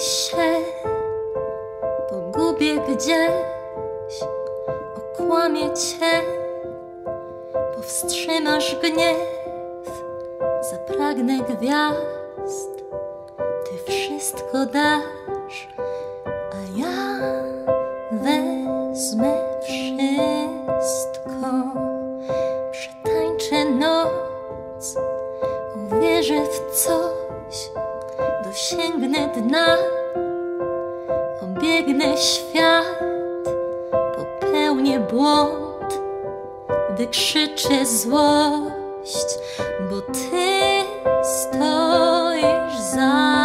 się pogubię gdzieś, okłamię cię, powstrzymasz gniew, zapragnę gwiazd, ty wszystko dasz, dosięgnę dna, obiegnę świat, popełnię błąd, wykrzyczę złość, bo ty stoisz za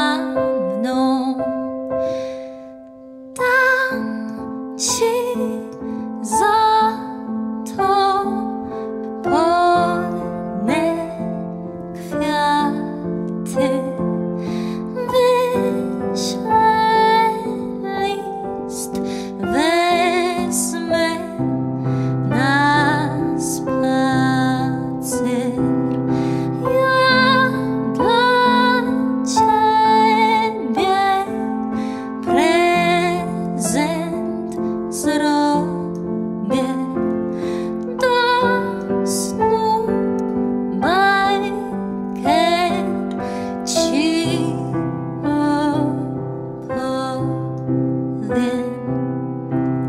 then，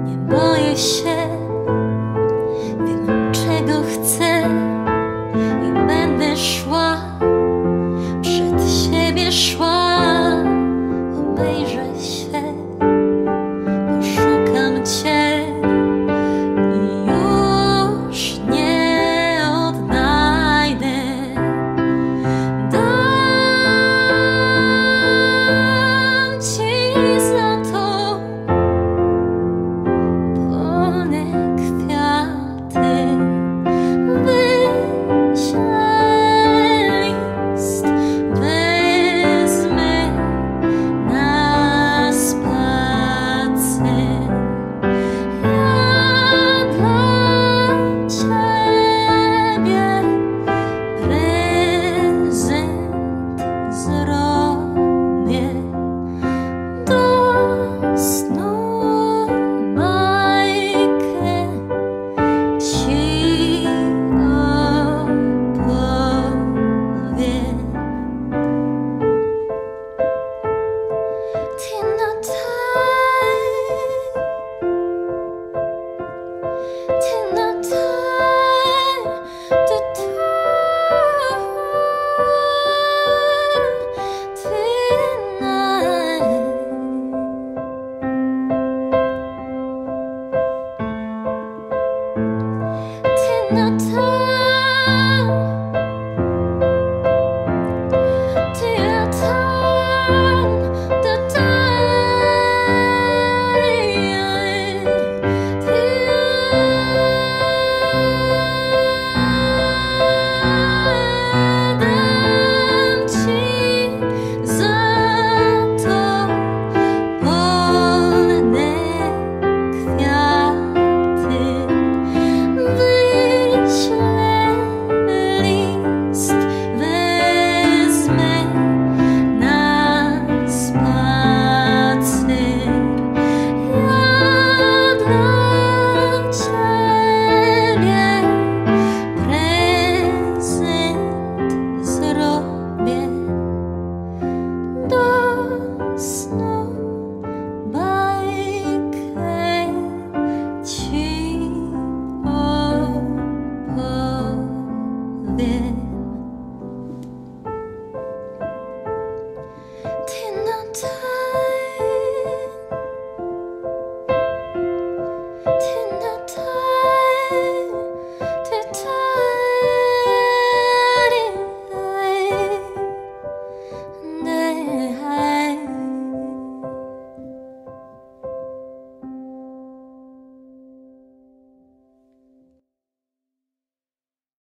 你不一些。